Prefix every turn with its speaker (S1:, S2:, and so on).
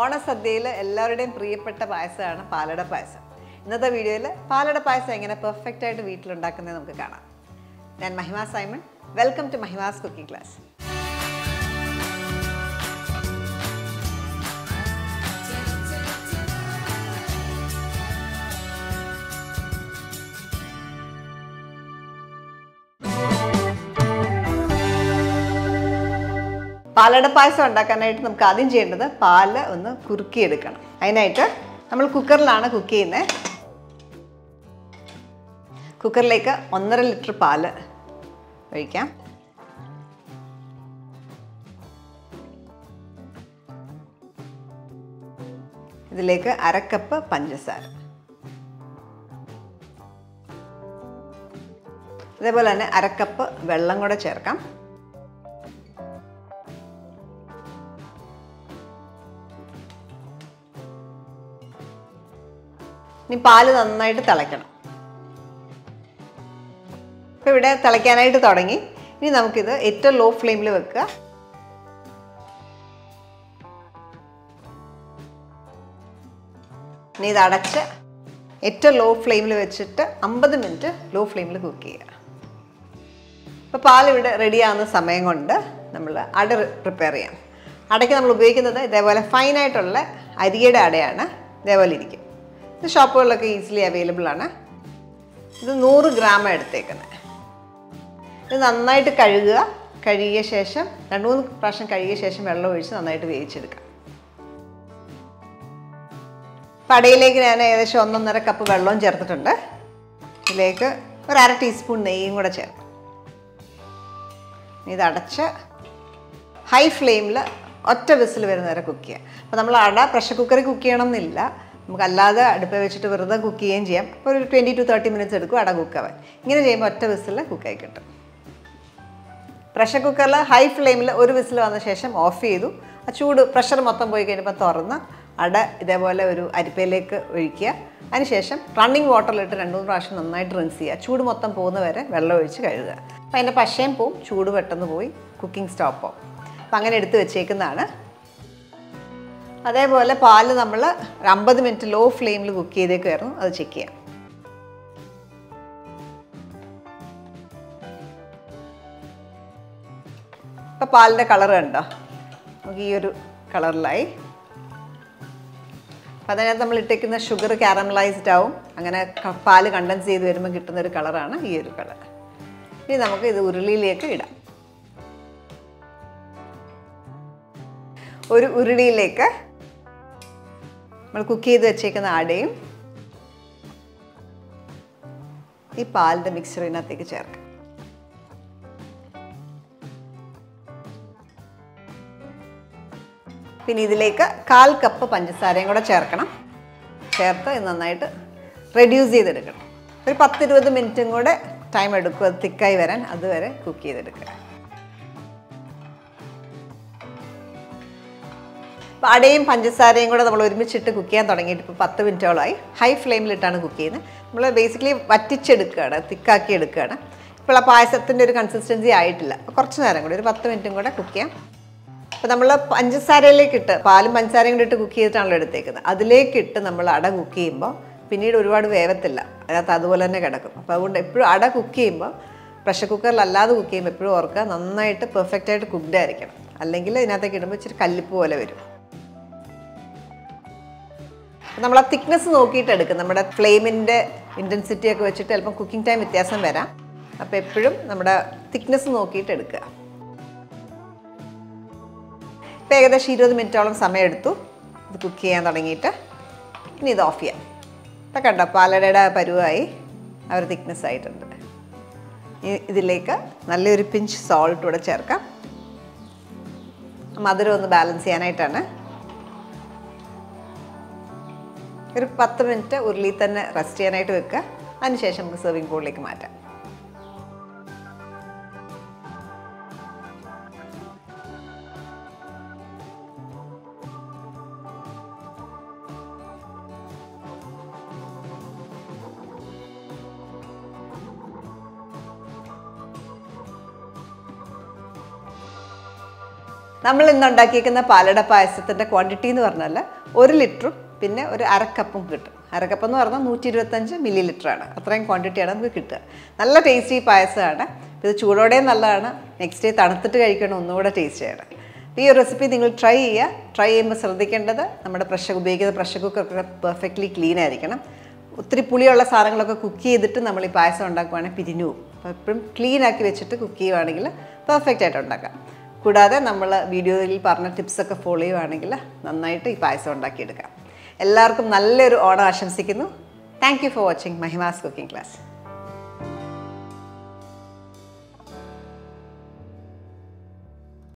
S1: ഓണസദ്യയിൽ എല്ലാവരുടെയും പ്രിയപ്പെട്ട പായസമാണ് പാലട പായസം. ഇന്നത്തെ വീഡിയോയിൽ പാലട പായസം എങ്ങനെ പെർഫെക്റ്റ് ആയിട്ട് വീട്ടിലുണ്ടാക്കുന്നത് നമുക്ക് കാണാം. ഞാൻ Mahima Simon. Welcome to Mahima's cooking class palada payasam ഉണ്ടാക്കാനായിട്ട് നമുക്ക് ആദ്യം ചെയ്യേണ്ടത് പാൽ ഒന്ന് കുറുക്കിയെടുക്കണം. അതിനായിട്ട് നമ്മൾ കുക്കറിലാണ് കുക്ക് ചെയ്യുന്നത് കുക്കറിലേക്ക് ഒന്നര ലിറ്റർ പാൽ ഒഴിക്കാം. ഇതിലേക്ക് അരക്കപ്പ് പഞ്ചസാര. അതേപോലെ തന്നെ അരക്കപ്പ് വെള്ളം കൂടെ ചേർക്കാം. ഇനി പാൽ നന്നായിട്ട് തിളയ്ക്കണം. അപ്പം ഇവിടെ തിളയ്ക്കാനായിട്ട് തുടങ്ങി. ഇനി നമുക്കിത് ഏറ്റവും ലോ ഫ്ലെയിമിൽ വെക്കുക. ഇനി ഇത് അടച്ച് ഏറ്റവും ലോ ഫ്ലെയിമിൽ വെച്ചിട്ട് അമ്പത് മിനിറ്റ് ലോ ഫ്ലെയിമിൽ കുക്ക് ചെയ്യുക അപ്പോൾ പാലിവിടെ റെഡിയാകുന്ന സമയം കൊണ്ട് നമ്മൾ അട പ്രിപ്പയർ ചെയ്യാം. അടയ്ക്ക് നമ്മൾ ഉപയോഗിക്കുന്നത് ഇതേപോലെ ഫൈനായിട്ടുള്ള അരിയുടെ അടയാണ്. ഇതേപോലെ ഇരിക്കും. ഇത് ഷോപ്പുകളിലൊക്കെ ഈസിലി അവൈലബിൾ ആണ്. ഇത് നൂറ് ഗ്രാം എടുത്തേക്കുന്നത് ഇത് നന്നായിട്ട് കഴുകുക. കഴുകിയ ശേഷം രണ്ട് മൂന്ന് പ്രാവശ്യം കഴുകിയ ശേഷം വെള്ളം ഒഴിച്ച് നന്നായിട്ട് വേവിച്ചെടുക്കാം പടയിലേക്ക് ഞാൻ ഏകദേശം ഒന്നൊന്നര കപ്പ് വെള്ളവും ചേർത്തിട്ടുണ്ട്. ഇതിലേക്ക് ഒരു അര ടീസ്പൂൺ നെയ്യും കൂടെ ചേർക്കും. ഇത് ഹൈ ഫ്ലെയിമിൽ ഒറ്റ വിസിൽ വരുന്നവരെ കുക്ക് ചെയ്യുക അപ്പോൾ നമ്മൾ അട പ്രഷർ കുക്കറിൽ കുക്ക് ചെയ്യണം എന്നില്ല നമുക്ക് അല്ലാതെ അടുപ്പ് വെച്ചിട്ട് വെറുതെ കുക്ക് ചെയ്യുകയും ചെയ്യാം. അപ്പോൾ ഒരു ട്വന്റി ടു തേർട്ടി മിനിറ്റ്സ് എടുക്കും അട കുക്കാവാൻ ഇങ്ങനെ ചെയ്യുമ്പോൾ ഒറ്റ വിസിൽ കുക്കായി കിട്ടും. പ്രഷർ കുക്കറിൽ ഹൈ ഫ്ലെയിമിൽ ഒരു വിസിൽ വന്ന ശേഷം ഓഫ് ചെയ്തു. ആ ചൂട് പ്രഷർ മൊത്തം പോയി കഴിഞ്ഞപ്പോൾ തുറന്ന് അട ഇതേപോലെ ഒരു അരിപ്പയിലേക്ക് ഒഴിക്കുക. അതിനുശേഷം റണ്ണിങ് വാട്ടറിലിട്ട് രണ്ട് മൂന്ന് പ്രാവശ്യം നന്നായിട്ട് റിൻസ് ചെയ്യുക. ചൂട് മൊത്തം പോകുന്ന വരെ വെള്ളം ഒഴിച്ച് കഴുകുക. അപ്പോൾ അതിന്റെ പശയും പോവും. ചൂട് പെട്ടെന്ന് പോയി കുക്കിംഗ് സ്റ്റോപ്പോ അപ്പം അങ്ങനെ എടുത്ത് വെച്ചേക്കുന്നതാണ് അതേപോലെ പാൽ നമ്മൾ അമ്പത് മിനിറ്റ് ലോ ഫ്ലെയിമിൽ കുക്ക് ചെയ്തേക്കായിരുന്നു അത് ചെക്ക് ചെയ്യാം. ഇപ്പോൾ പാലിന്റെ കളർ കണ്ടോ? നമുക്ക് ഈ ഒരു കളറിലായി അപ്പം അതിനകത്ത് നമ്മൾ ഇട്ടേക്കുന്ന ഷുഗർ കാരമലൈസ്ഡ് ആവും. അങ്ങനെ പാൽ കണ്ടൻസ് ചെയ്ത് വരുമ്പോൾ കിട്ടുന്ന ഒരു കളറാണ് ഈ ഒരു കളർ ഇനി നമുക്ക് ഇത് ഉരുളിയിലേക്ക് ഇടാം. ഒരു ഉരുളിയിലേക്ക് നമ്മൾ കുക്ക് ചെയ്ത് വെച്ചേക്കുന്ന ആടയും ഈ പാലിന്റെ മിക്സർ ഇതിനകത്തേക്ക് ചേർക്കാം. പിന്നെ ഇതിലേക്ക് കാൽ കപ്പ് പഞ്ചസാരയും കൂടെ ചേർക്കണം. ചേർത്ത് നന്നായിട്ട് റെഡ്യൂസ് ചെയ്തെടുക്കണം. ഒരു പത്തിരുപത് മിനിറ്റും കൂടെ ടൈം എടുക്കുക തിക്കായി വരാൻ അതുവരെ കുക്ക് ചെയ്തെടുക്കുക. അടയും പഞ്ചസാരയും കൂടെ നമ്മൾ ഒരുമിച്ചിട്ട് കുക്ക് ചെയ്യാൻ തുടങ്ങിയിട്ട് ഇപ്പോൾ പത്ത് മിനിറ്റോളമായി ഹൈ ഫ്ലെയിമിലിട്ടാണ് കുക്ക് ചെയ്യുന്നത്. നമ്മൾ ബേസിക്കലി വറ്റിച്ചെടുക്കുകയാണ് തിക്കാക്കി എടുക്കുകയാണ്. ഇപ്പോൾ ആ പായസത്തിന്റെ ഒരു കൺസിസ്റ്റൻസി ആയിട്ടില്ല. കുറച്ച് നേരം കൂടി ഒരു പത്ത് മിനിറ്റും കൂടെ കുക്ക് ചെയ്യാം. അപ്പോൾ നമ്മൾ പഞ്ചസാരയിലേക്ക് ഇട്ട് പാലും പഞ്ചസാരയും കൂടി ഇട്ട് കുക്ക് ചെയ്തിട്ടാണല്ലോ എടുത്തേക്കുന്നത്. അതിലേക്ക് ഇട്ട് നമ്മൾ അട കുക്ക് ചെയ്യുമ്പോൾ പിന്നീട് ഒരുപാട് വേവത്തില്ല. അതിനകത്ത് അതുപോലെ തന്നെ കിടക്കും. അപ്പോൾ അതുകൊണ്ട് എപ്പോഴും അട കുക്ക് ചെയ്യുമ്പോൾ പ്രഷർ കുക്കറിൽ അല്ലാതെ കുക്ക് ചെയ്യുമ്പോൾ എപ്പോഴും ഓർക്കുക നന്നായിട്ട് പെർഫെക്റ്റായിട്ട് കുക്ക്ഡ് ആയിരിക്കണം. അല്ലെങ്കിൽ ഇതിനകത്തേക്ക് ഇടുമ്പോൾ ഇച്ചിരി കല്ലിപ്പ് പോലെ വരും. നമ്മൾ ആ തിക്നെസ് നോക്കിയിട്ട് എടുക്കും. നമ്മുടെ ഫ്ലെയിമിന്റെ ഇന്റൻസിറ്റി ഒക്കെ വെച്ചിട്ട് ചിലപ്പം കുക്കിംഗ് ടൈം വ്യത്യാസം വരാം. അപ്പോൾ എപ്പോഴും നമ്മുടെ തിക്നെസ് നോക്കിയിട്ട് എടുക്കുക. ഇപ്പോൾ ഏകദേശം ഇരുപത് മിനിറ്റോളം സമയമെടുത്തു. ഇത് കുക്ക് ചെയ്യാൻ തുടങ്ങിയിട്ട് ഇനി ഇത് ഓഫ് ചെയ്യാം. ഇപ്പം കണ്ടോ പാലടയുടെ പരുവായി അവർ തിക്നെസ് ആയിട്ടുണ്ട്. ഇതിലേക്ക് നല്ലൊരു പിഞ്ച് സോൾട്ട് കൂടെ ചേർക്കാം. മധുരം ഒന്ന് ബാലൻസ് ചെയ്യാനായിട്ടാണ്. ഒരു പത്ത് മിനിറ്റ് ഉരുളിയിൽ തന്നെ റെസ്റ്റ് ചെയ്യാനായിട്ട് വെക്കുക. അതിനുശേഷം നമുക്ക് സെർവിങ് ബോളിലേക്ക് മാറ്റാം. നമ്മൾ ഇന്ന് ഉണ്ടാക്കിയിരിക്കുന്ന പാലട പായസത്തിന്റെ ക്വാണ്ടിറ്റി എന്ന് പറഞ്ഞാൽ ഒരു ലിറ്ററും പിന്നെ ഒരു അരക്കപ്പും കിട്ടും. അരക്കപ്പെന്ന് പറഞ്ഞാൽ നൂറ്റി ഇരുപത്തഞ്ച് മില്ലി ലിറ്ററാണ് അത്രയും ക്വാണ്ടിറ്റിയാണ് നമുക്ക് കിട്ടുക. നല്ല ടേസ്റ്റി പായസമാണ്. ഇത് ചൂടോടെ നല്ലതാണ്. നെക്സ്റ്റ് ഡേ തണുത്തിട്ട് കഴിക്കണം. ഒന്നുകൂടെ ടേസ്റ്റിയാണ് ഈ റെസിപ്പി നിങ്ങൾ ട്രൈ ചെയ്യുക. ട്രൈ ചെയ്യുമ്പോൾ ശ്രദ്ധിക്കേണ്ടത് നമ്മുടെ പ്രഷർ ഉപയോഗിക്കുന്ന പ്രഷർ കുക്കറൊക്കെ പെർഫെക്റ്റ്ലി ക്ലീൻ ആയിരിക്കണം. ഒത്തിരി പുളിയുള്ള സാധനങ്ങളൊക്കെ കുക്ക് ചെയ്തിട്ട് നമ്മൾ ഈ പായസം ഉണ്ടാക്കുവാണെങ്കിൽ പിരിഞ്ഞു പോകും. അപ്പോൾ എപ്പോഴും ക്ലീൻ ആക്കി വെച്ചിട്ട് കുക്ക് ചെയ്യുവാണെങ്കിൽ പെർഫെക്റ്റ് ആയിട്ട് ഉണ്ടാക്കാം. കൂടാതെ നമ്മൾ വീഡിയോയിൽ പറഞ്ഞ ടിപ്സൊക്കെ ഫോളോ ചെയ്യുവാണെങ്കിൽ നന്നായിട്ട് ഈ പായസം ഉണ്ടാക്കിയെടുക്കാം. എല്ലാവർക്കും നല്ലൊരു ഓണം ആശംസിക്കുന്നു. Thank you for watching Mahima's cooking class